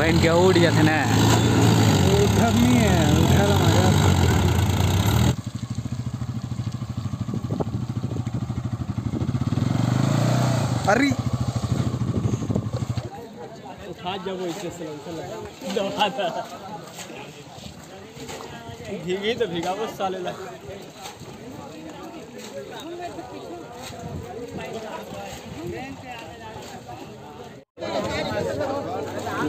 बहन के उड़ जाते ना। नहीं है अरे। उठा जब इससे दबा था। भीगी तो भीगा वो साले ला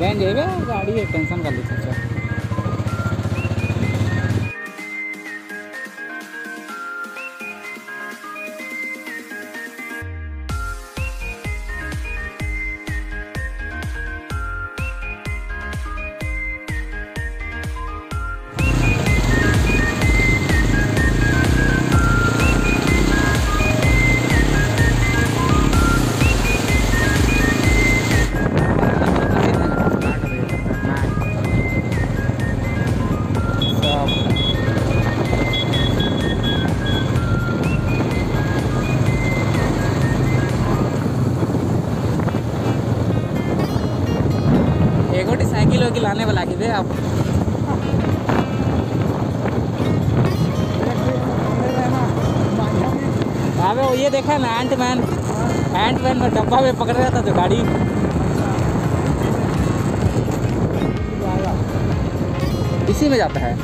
बहन जाएगा गाड़ी है टेंशन कर ली साइकिल वाइकिल आने वाला की आप। अबे वो ये देखा ना एंट मैन एंट मैन में डब्बा में पकड़ रहा था जो गाड़ी। इसी में जाता है।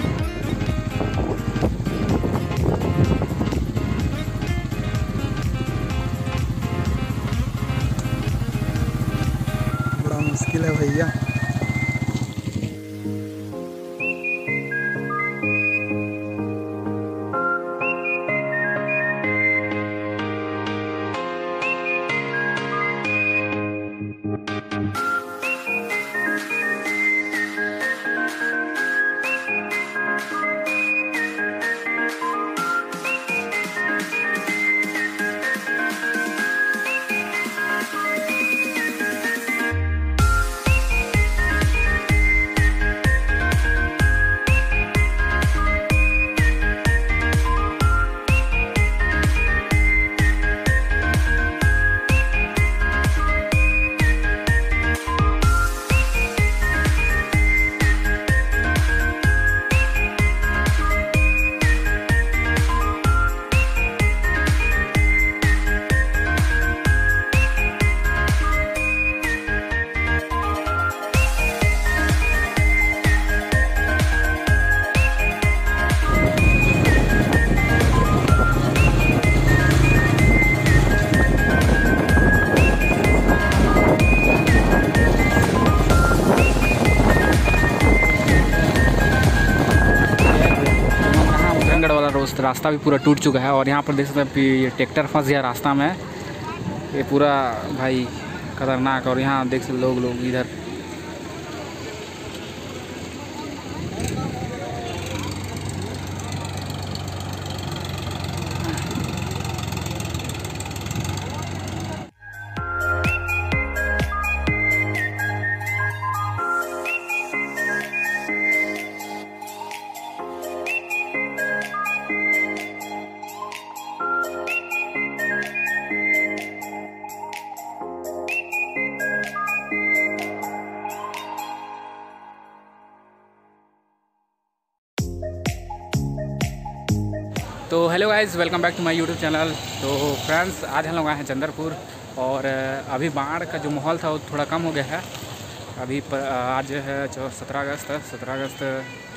बड़ा मुश्किल है भैया। रास्ता भी पूरा टूट चुका है और यहाँ पर देख सकते हैं ये ट्रैक्टर फंस गया रास्ता में। ये पूरा भाई खतरनाक और यहाँ देख सकते लोग लोग इधर तो hello guys welcome back to my YouTube channel तो फ्रेंड्स आज हम लोग आए हैं चंद्रपुर और अभी बाढ़ का जो माहौल था वो थोड़ा कम हो गया है। अभी प, आज है जो सत्रह अगस्त है सत्रह अगस्त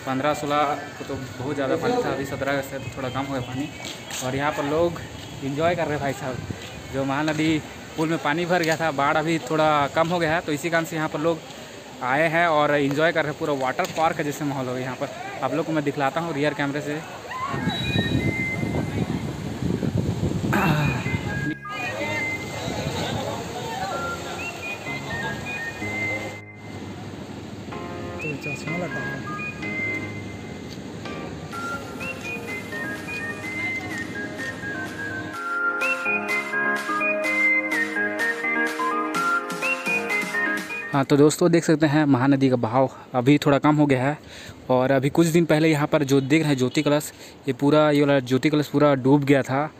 पंद्रह सोलह को तो बहुत ज़्यादा पानी था अभी सत्रह अगस्त है तो थोड़ा कम हो गया पानी। और यहाँ पर लोग इन्जॉय कर रहे भाई साहब। जो महानदी पुल में पानी भर गया था बाढ़ अभी थोड़ा कम हो गया है तो इसी कारण से यहाँ पर लोग आए हैं और इन्जॉय कर रहे पूरा वाटर पार्क जैसे माहौल हो गया यहाँ पर। आप लोग को मैं दिखलाता हूँ रियर कैमरे से। हाँ तो दोस्तों देख सकते हैं महानदी का बहाव अभी थोड़ा कम हो गया है और अभी कुछ दिन पहले यहाँ पर जो देख रहे हैं ज्योति कलश, ये पूरा, ये वाला ज्योति कलश पूरा डूब गया था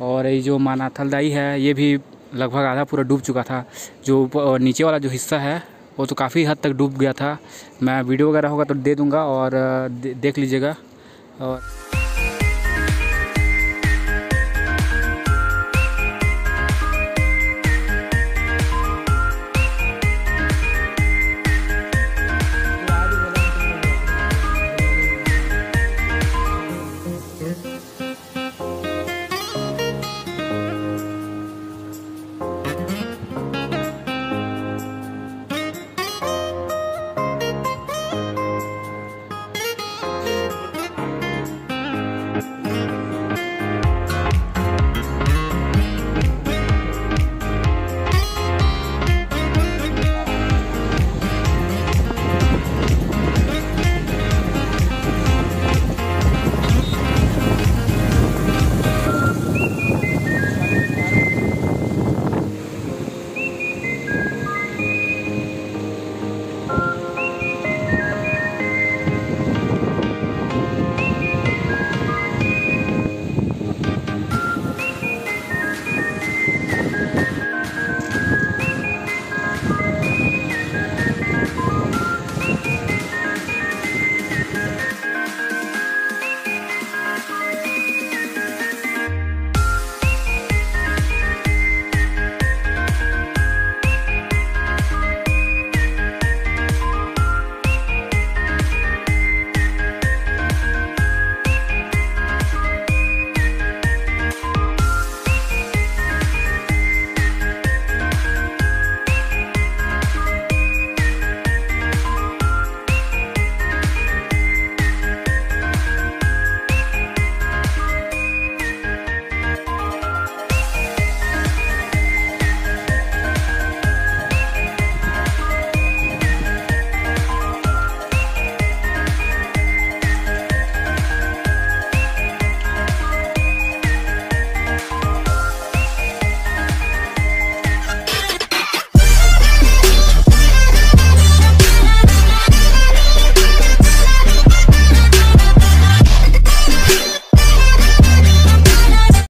और ये जो मानाथलदाई है, ये भी लगभग आधा पूरा डूब चुका था। जो नीचे वाला जो हिस्सा है, वो तो काफ़ी हद तक डूब गया था। मैं वीडियो वगैरह होगा तो दे दूँगा और दे- देख लीजिएगा और